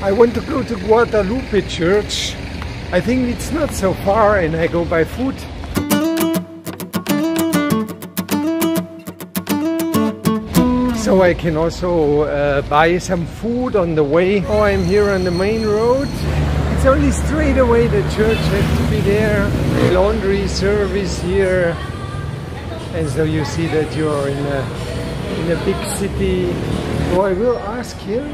I want to go to Guadalupe Church. I think it's not so far and I go by foot. So I can also uh, buy some food on the way. Oh, I'm here on the main road. It's only straight away the church has to be there. Laundry service here. And so you see that you're in a, in a big city. So I will ask here,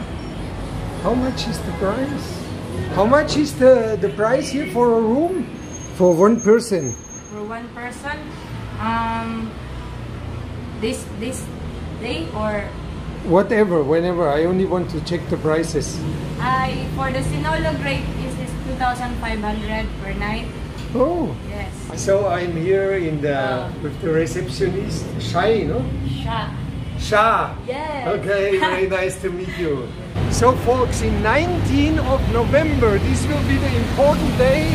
how much is the price? How much is the, the price here for a room? For one person? For one person, um, this this day or Whatever, whenever. I only want to check the prices. I for the Sinulog rate is is 2,500 per night. Oh. Yes. So I'm here in the with the receptionist, Shai, no? Sha. Sha. Yes. Okay, very nice to meet you. So folks, in 19 of November, this will be the important day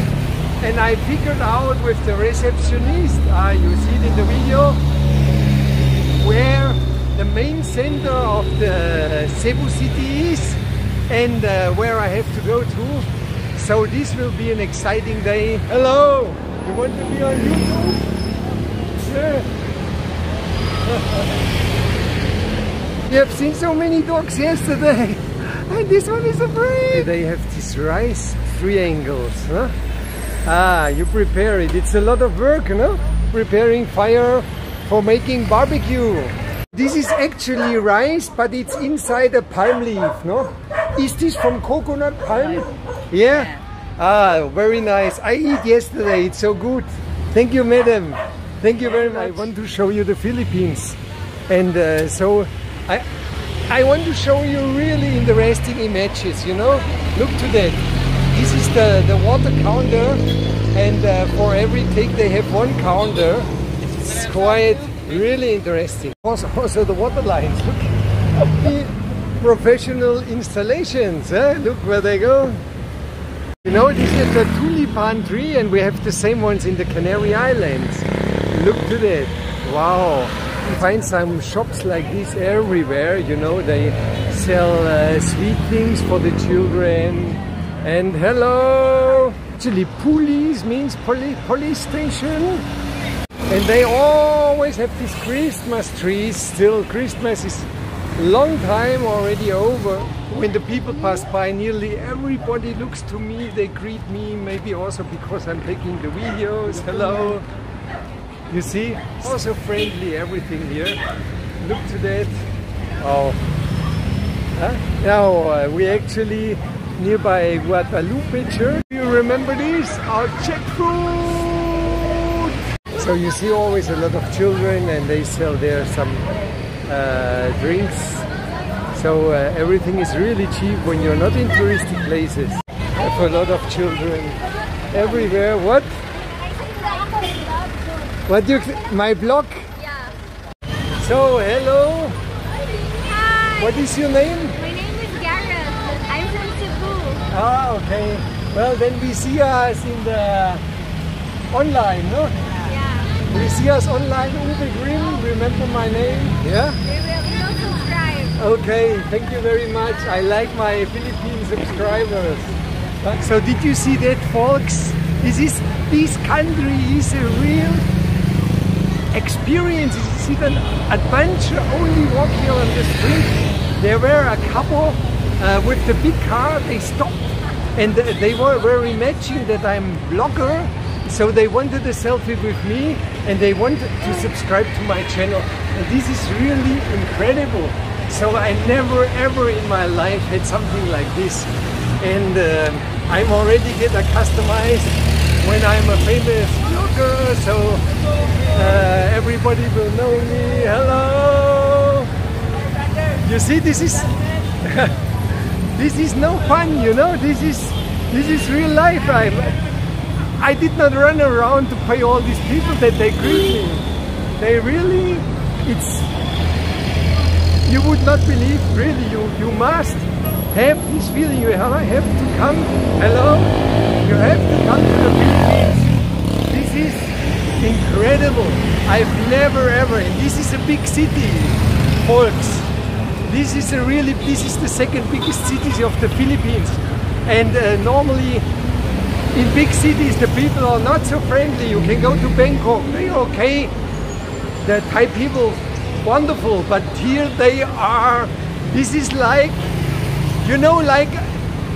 and I figured out with the receptionist, ah, you see it in the video, where the main center of the Cebu city is and uh, where I have to go to. So this will be an exciting day. Hello! You want to be on YouTube? Yeah. We have seen so many dogs yesterday. And this one is a afraid. They have this rice triangles, huh? Ah, you prepare it. It's a lot of work, no? Preparing fire for making barbecue. This is actually rice, but it's inside a palm leaf, no? Is this from coconut palm? Yeah? Ah, very nice. I eat yesterday. It's so good. Thank you, madam. Thank you very much. I want to show you the Philippines. And uh, so I, I want to show you really interesting images, you know? Look to that. This is the, the water counter and uh, for every take they have one counter. It's quite really interesting. Also, also the water lines, look. Professional installations, eh? look where they go. You know, this is the tulipan tree and we have the same ones in the Canary Islands. Look to that. Wow. You find some shops like this everywhere, you know, they sell uh, sweet things for the children. And hello! Actually, police means poli police station. And they always have these Christmas trees. Still, Christmas is long time already over. When the people pass by, nearly everybody looks to me. They greet me, maybe also because I'm taking the videos. Hello. You see, also friendly everything here. Look to that. Oh. Huh? Now uh, we actually nearby Guadalupe Church. You remember this? Our jackfruit. So you see always a lot of children and they sell there some uh, drinks. So uh, everything is really cheap when you're not in touristy places. Have a lot of children everywhere. What? What do you, my blog? Yeah. So hello, Hi. what is your name? My name is Gareth. I'm from Cebu. Ah, okay. Well, then we see us in the online, no? Yeah. We see us online, Uwe Grimm, remember my name? Yeah? We will, we will subscribe. Okay, thank you very much. I like my Philippine subscribers. So did you see that, folks? Is This this country is a real experience. It's even adventure only walking on the street. There were a couple uh, with the big car. They stopped and they were, were imagining that I'm blogger. So they wanted a selfie with me and they wanted to subscribe to my channel. And this is really incredible. So I never ever in my life had something like this. And uh, I'm already get a customized when I'm a famous blogger. So uh, everybody will know me. Hello. You see, this is this is no fun. You know, this is this is real life. I'm, I did not run around to pay all these people that they greet me. They really, it's you would not believe. Really, you you must have this feeling. You have have to come. Hello, you have to come to the Philippines. Is incredible. I've never ever, and this is a big city, folks. This is a really, this is the second biggest city of the Philippines. And uh, normally in big cities the people are not so friendly. You can go to Bangkok, they're okay. The Thai people, wonderful, but here they are. This is like, you know, like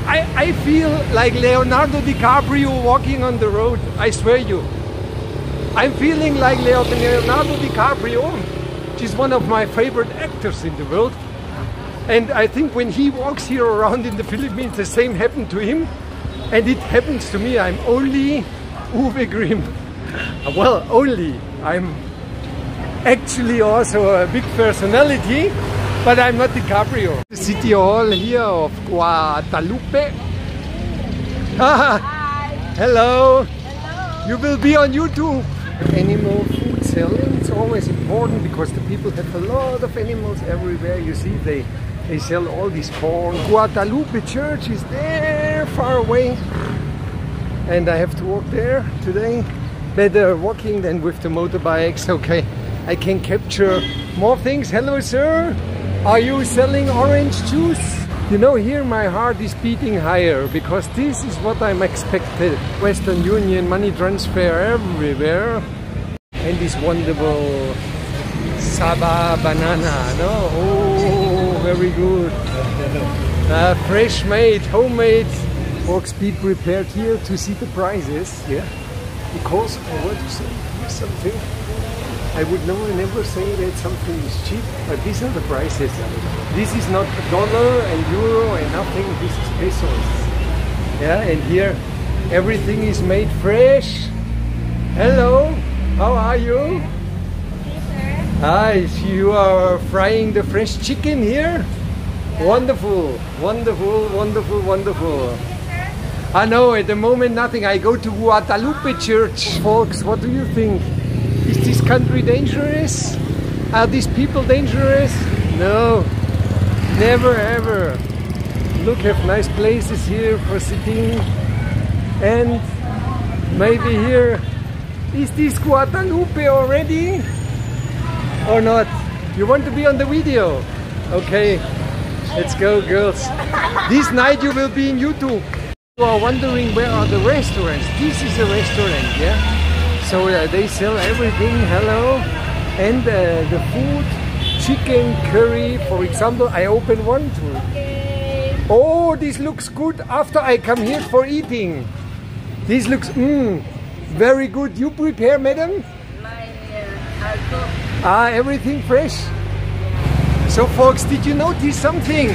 I, I feel like Leonardo DiCaprio walking on the road. I swear you. I'm feeling like Leonardo DiCaprio, which is one of my favorite actors in the world. And I think when he walks here around in the Philippines, the same happened to him. And it happens to me. I'm only Uwe Grimm. Well, only. I'm actually also a big personality, but I'm not DiCaprio. The city hall here of Guadalupe. Hello. Hello. You will be on YouTube. Animal food selling, it's always important because the people have a lot of animals everywhere. You see, they, they sell all this corn. Guadalupe church is there far away. And I have to walk there today. Better walking than with the motorbikes. Okay, I can capture more things. Hello, sir. Are you selling orange juice? You know, here my heart is beating higher because this is what I'm expected. Western Union, money transfer everywhere. And this wonderful Saba banana, no? Oh, very good. Uh, fresh made, homemade. Folks be prepared here to see the prices, yeah? Because, I want to say something. I would never, never say that something is cheap, but these are the prices. This is not dollar and euro and nothing, this is pesos. Yeah, and here everything is made fresh. Hello, how are you? Hi, you are frying the fresh chicken here? Wonderful, wonderful, wonderful, wonderful. I know at the moment nothing. I go to Guadalupe Church. Folks, what do you think? Is this country dangerous? Are these people dangerous? No, never ever. Look, have nice places here for sitting. And maybe here, is this Guadalupe already? Or not? You want to be on the video? Okay, let's go girls. This night you will be in YouTube. You are wondering where are the restaurants? This is a restaurant, yeah? So uh, they sell everything, hello. And uh, the food, chicken curry, for example, I open one too. Oh, this looks good after I come here for eating. This looks, mmm, very good. You prepare, madam? Ah, everything fresh. So folks, did you notice something?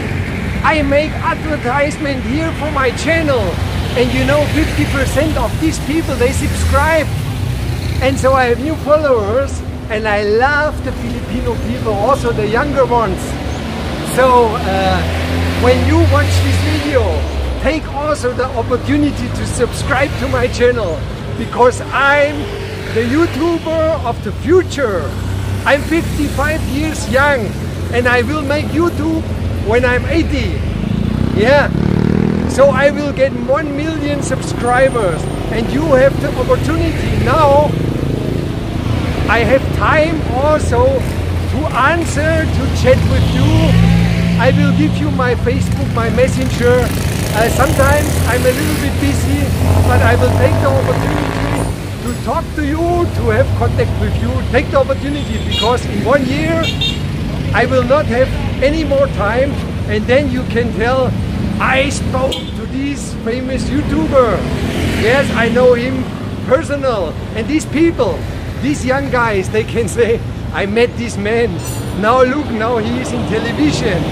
I make advertisement here for my channel. And you know, 50% of these people, they subscribe. And so I have new followers and I love the Filipino people, also the younger ones. So uh, when you watch this video, take also the opportunity to subscribe to my channel because I'm the YouTuber of the future. I'm 55 years young and I will make YouTube when I'm 80. Yeah. So I will get 1 million subscribers and you have the opportunity now I have time also to answer, to chat with you. I will give you my Facebook, my messenger. Uh, sometimes I'm a little bit busy, but I will take the opportunity to talk to you, to have contact with you. Take the opportunity because in one year I will not have any more time and then you can tell I spoke to this famous YouTuber. Yes, I know him personal and these people these young guys, they can say, I met this man. Now look, now he is in television.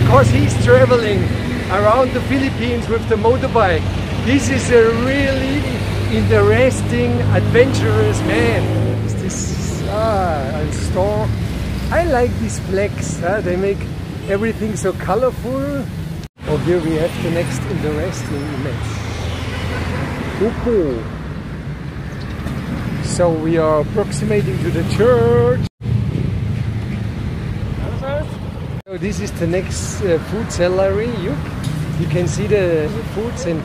Because he's traveling around the Philippines with the motorbike. This is a really interesting, adventurous man. Is this ah, a store? I like these flags. Huh? They make everything so colorful. Oh, here we have the next interesting image. Upo. So we are approximating to the church. So this is the next uh, food salary. You, you can see the foods and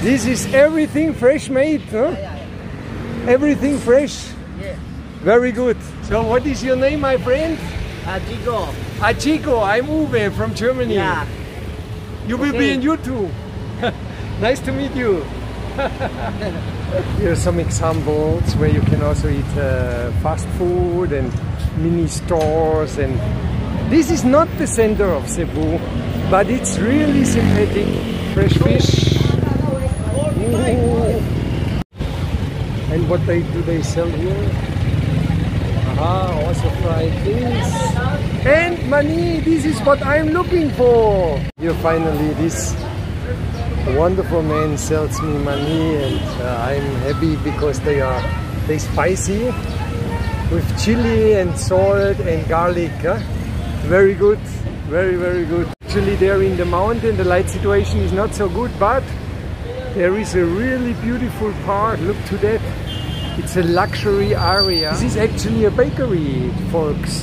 this is everything fresh made, huh? Yeah, yeah. Everything fresh. Yeah. Very good. So what is your name, my friend? Jigo. Ah, Chico, I'm Uwe from Germany. Yeah. You will be Okay. in YouTube. nice to meet you. Here are some examples where you can also eat uh, fast food and mini stores and this is not the center of Cebu but it's really sympathetic fresh fish. And what they do they sell here? Aha also fried things and money this is what I'm looking for. Here finally this wonderful man sells me money and uh, I'm happy because they are they spicy with chili and salt and garlic huh? very good very very good. Actually there in the mountain the light situation is not so good but there is a really beautiful park look to that. It's a luxury area. This is actually a bakery folks.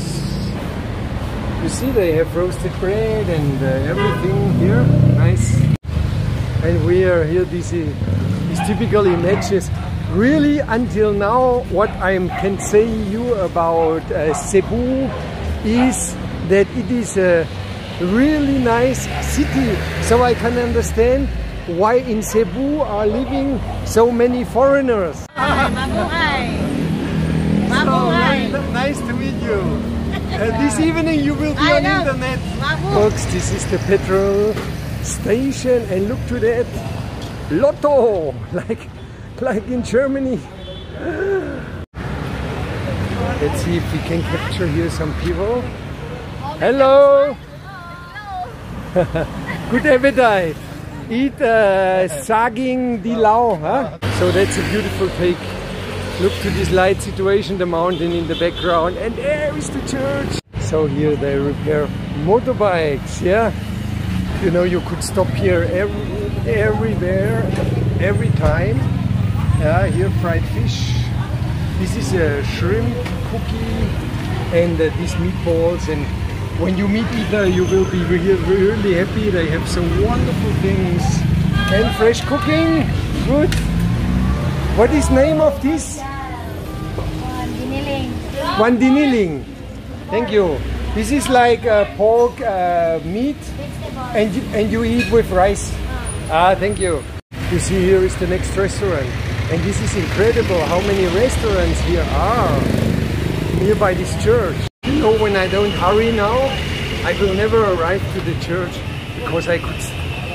You see they have roasted bread and uh, everything here. Nice and we are here this is, is typical images really until now what I can say you about uh, Cebu is that it is a really nice city so I can understand why in Cebu are living so many foreigners Mabuhay! so Mabuhay! nice to meet you Uh, this evening you will be I on know. internet! Folks, this is the petrol station and look to that Lotto like like in Germany. Let's see if we can capture here some people. Hello. Good appetite eat uh, saging dilau huh? so that's a beautiful take look to this light situation the mountain in the background and there is the church. So here they repair motorbikes yeah you know you could stop here every, everywhere every time. Yeah here fried fish. This is a shrimp cookie and uh, these meatballs. And when you meet either you will be really, really happy. They have some wonderful things. And fresh cooking. Good. What is name of this? Diniling. Wandiniling. Thank you. This is like uh, pork uh, meat and you, and you eat with rice. Ah, thank you. You see here is the next restaurant. And this is incredible how many restaurants here are nearby this church. You know when I don't hurry now, I will never arrive to the church because I could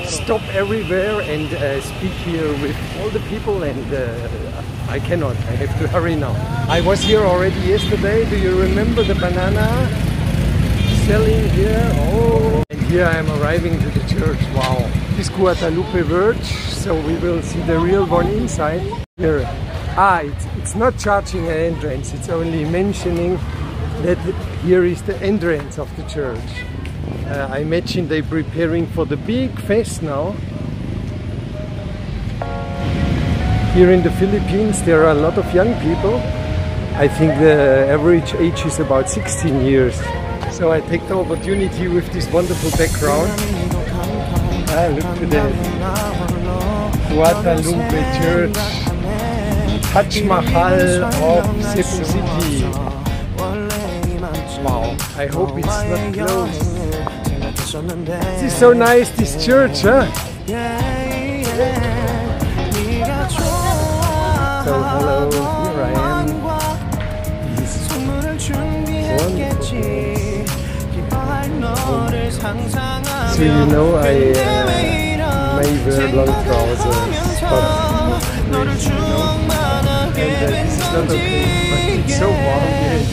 stop everywhere and uh, speak here with all the people and uh, I cannot. I have to hurry now. I was here already yesterday. Do you remember the banana selling here? Oh, here I am arriving to the church. Wow. This Guadalupe Verge. So we will see the real one inside. Here. Ah, it's, it's not charging an entrance. It's only mentioning that here is the entrance of the church. Uh, I imagine they're preparing for the big fest now. Here in the Philippines, there are a lot of young people. I think the average age is about 16 years. So I take the opportunity with this wonderful background. Ah, look at that. Guadalupe Church. Taj Mahal of Cebu City. Wow, I hope it's not closed. This is so nice, this church, huh? So hello, here I am. This So you know I uh, may wear long trousers, but please, you know, and uh, this is not okay. But it's so warm here in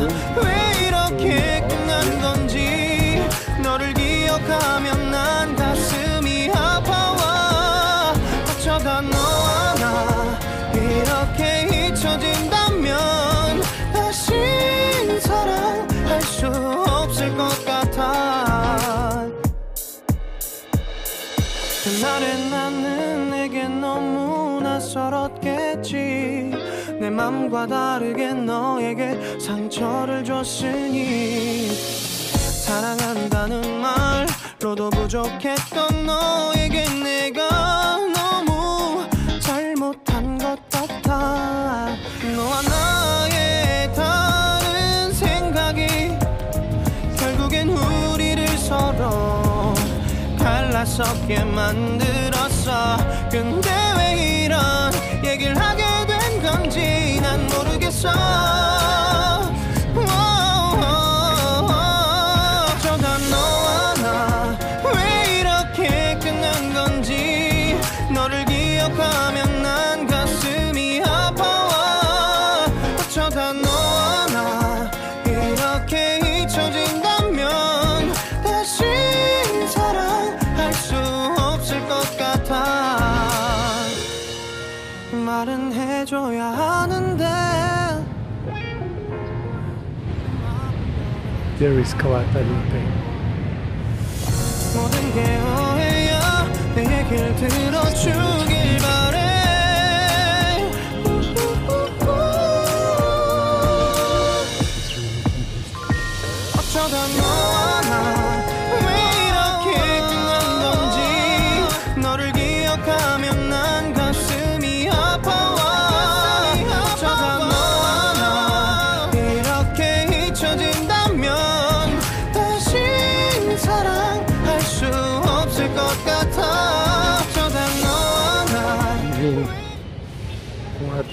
this 남과 다르게 너에게 상처를 줬으니 사랑한다는 말로도 부족했던 너에게 내가 너무 잘못한 것 같아. 너와 나의 다른 생각이 결국엔 우리를 서로 갈라서게 만들었어. 근데 왜 이런 얘기를 하게 건지 난 모르겠어 there is Guadalupe. Show them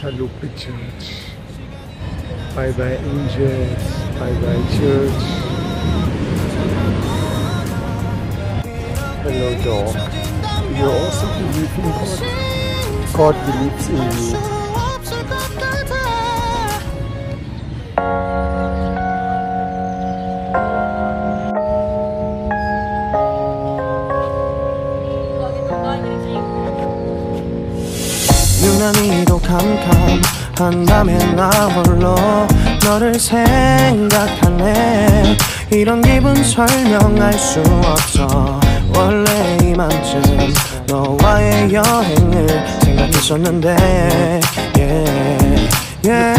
Hello pictures. Bye bye angels. Bye bye church. Hello dog. You're also believing God. God believes in you. You know. 캄캄한 밤에 나 홀로 너를 생각하네. 이런 기분 설명할 수 없어. 원래 이맘쯤 너와의 여행을 생각했었는데 yeah, yeah,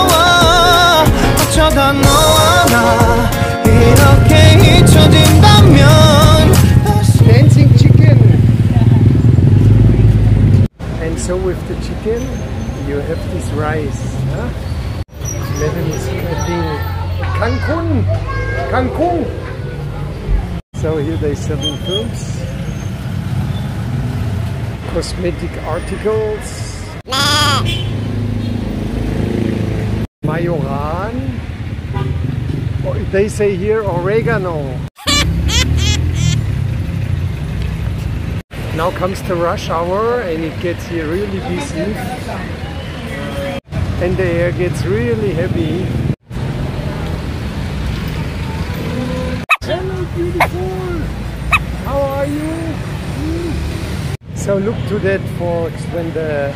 chicken, you have this rice. Huh? Lebanese cutting Cancun. Cancun. So here they selling films, cosmetic articles, majoran. Oh, they say here oregano. Now comes the rush hour and it gets here really busy. And the air gets really heavy. Hello beautiful! How are you? So look to that folks, when the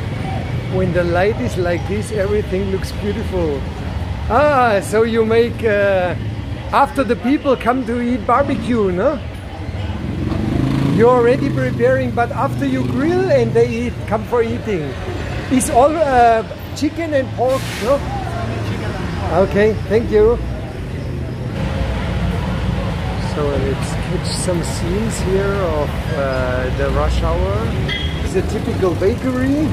when the light is like this everything looks beautiful. Ah, so you make uh, after the people come to eat barbecue, no? You're already preparing, but after you grill and they eat, come for eating. Is all uh, chicken and pork, no? Okay, thank you. So let's catch some scenes here of uh, the rush hour. It's a typical bakery,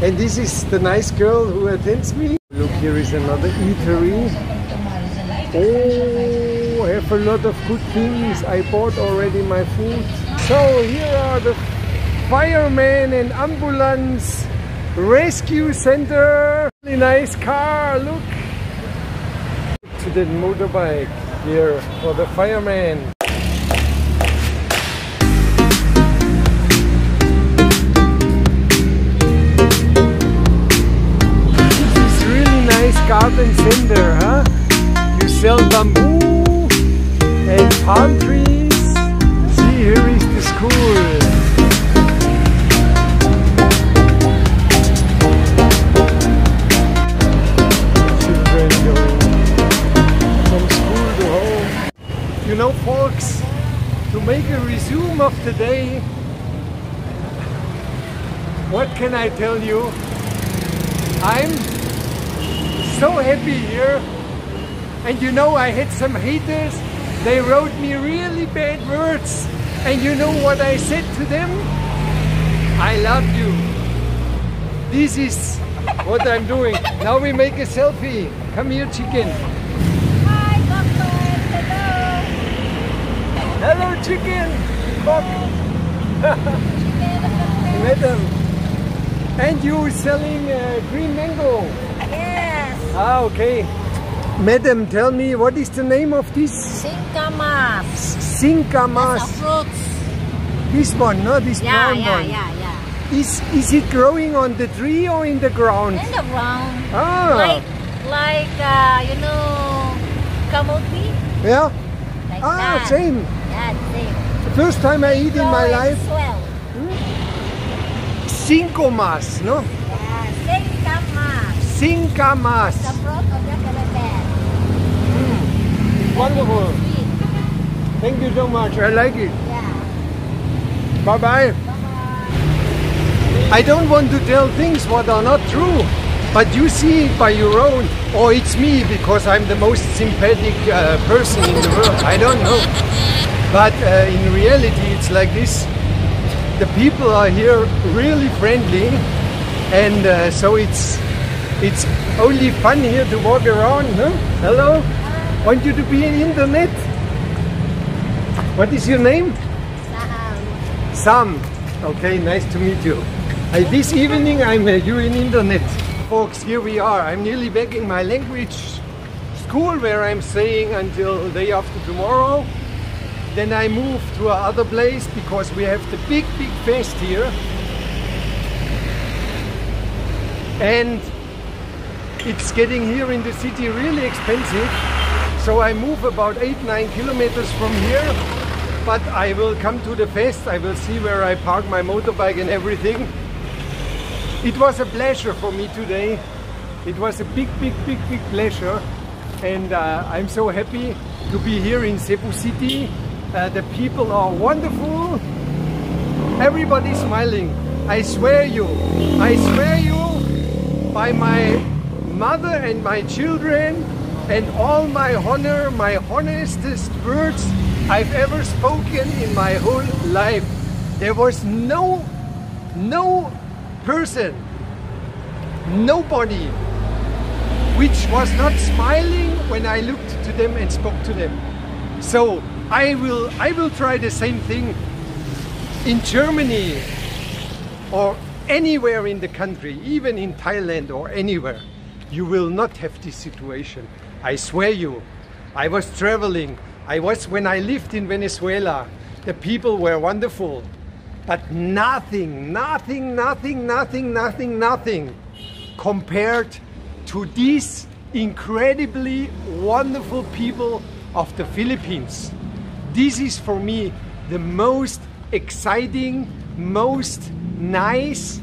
and this is the nice girl who attends me. Look, here is another eatery. Oh, I have a lot of good things. I bought already my food. So here are the firemen and ambulance rescue center. Really nice car, look. To the motorbike here for the firemen. This is really nice garden center, huh? You sell bamboo and palm trees. Make of the day. What can I tell you? I'm so happy here. And you know, I had some haters. They wrote me really bad words. And you know what I said to them? I love you. This is what I'm doing. Now we make a selfie. Come here, chicken. Hi, Doctor. Hello. Hello, chicken. Fuck. Madam. And you selling uh, green mango? Yes. Ah, okay. Madam, tell me what is the name of this Singkamas. Sinkamas? fruits. This one, no? This Yeah, brown yeah, one. yeah, yeah. Is is it growing on the tree or in the ground? In the ground. Ah, Like, like, uh, you know, kamote? yeah. Like Ah, that. same. Yeah. First time I eat in my life. Swell. Sinkomas, no? Yeah, Singkamas. Sinkamas. The fruit of the elephant. Wonderful. Thank you so much. I like it. Yeah. Bye bye. I don't want to tell things what are not true, but you see it by your own. Or it's me because I'm the most sympathetic uh, person in the world. I don't know. But uh, in reality, it's like this. The people are here really friendly, and uh, so it's it's only fun here to walk around. Huh? Hello, want you to be in internet. What is your name? Sam. Okay, nice to meet you. Uh, this evening I'm uh, you in internet. Folks, here we are. I'm nearly back in my language school where I'm staying until day after tomorrow. Then I move to another place because we have the big, big fest here. And it's getting here in the city really expensive. So I move about 8-9 kilometers from here but I will come to the fest. I will see where I park my motorbike and everything. It was a pleasure for me today. It was a big, big, big, big pleasure. And uh, I'm so happy to be here in Cebu City. Uh, the people are wonderful. Everybody smiling. I swear you, I swear you by my mother and my children and all my honor, my honestest words I've ever spoken in my whole life. There was no, no person, nobody, which was not smiling when I looked to them and spoke to them. So I will, I will try the same thing in Germany or anywhere in the country, even in Thailand or anywhere. You will not have this situation. I swear you. I was traveling. I was when I lived in Venezuela. The people were wonderful, but nothing, nothing, nothing, nothing, nothing, nothing compared to these incredibly wonderful people of the Philippines. This is for me the most exciting, most nice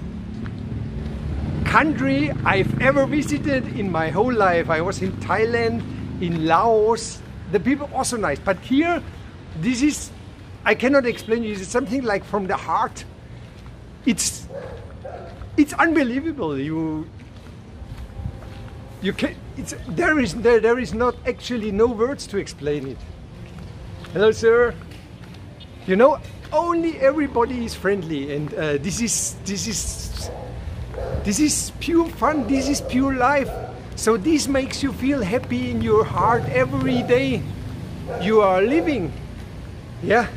country I've ever visited in my whole life. I was in Thailand, in Laos. The people also nice, but here, this is I cannot explain you. It's something like from the heart. It's it's unbelievable. You you can it's there is there there is not actually no words to explain it. Hello, sir. You know, only everybody is friendly, and uh, this is this is this is pure fun. This is pure life. So this makes you feel happy in your heart every day you are living. Yeah.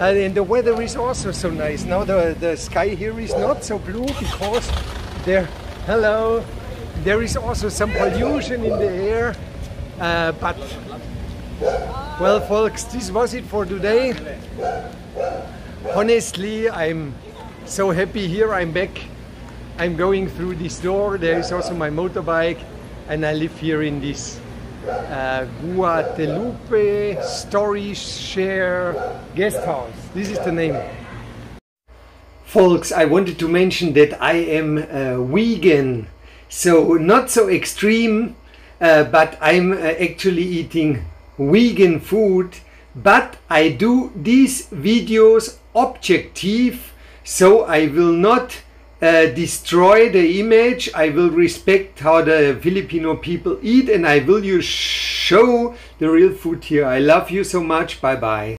And, and the weather is also so nice. Now the, the sky here is not so blue because there, hello, there is also some pollution in the air. Uh, but, well folks, this was it for today. Honestly, I'm so happy here. I'm back. I'm going through this door. There is also my motorbike and I live here in this uh, Guadalupe Story Share Guest House. This is the name. Folks, I wanted to mention that I am uh, vegan, so not so extreme, uh, but I'm uh, actually eating vegan food but I do these videos objective so I will not uh, destroy the image. I will respect how the Filipino people eat and I will you show the real food here. I love you so much. Bye bye